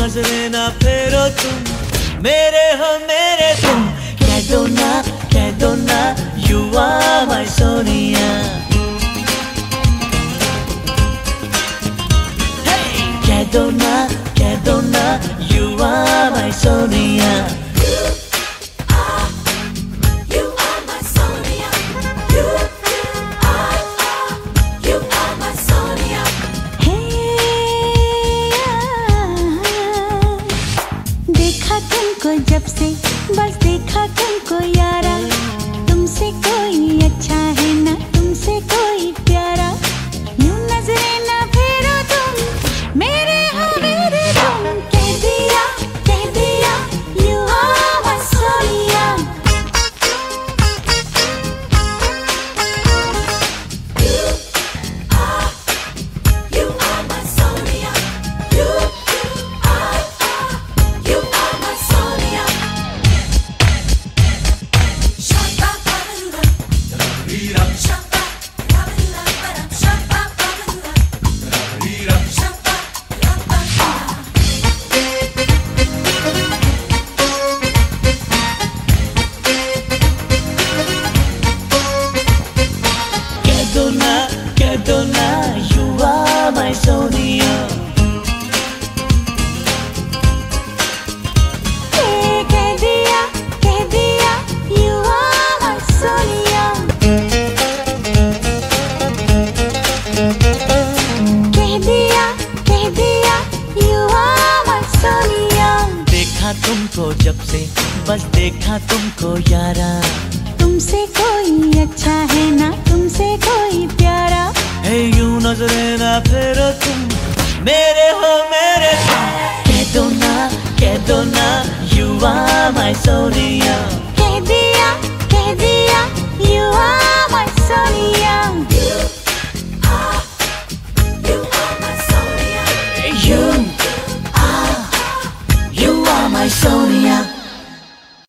नजरे ना फेरो तुम। मेरे हो, मेरे तुम। कह दो ना, कह दो ना यू आर माय सोनिया। कह दो ना, कह दो ना यू आर माय सोनिया। तुमको जब से बस देखा तुमको देखा तुमको जब से बस देखा तुमको यारा। तुमसे कोई अच्छा है ना? ना फिरो तुम मेरे हो, मेरे कह दो ना, कह दो ना यू आर माय सोनिया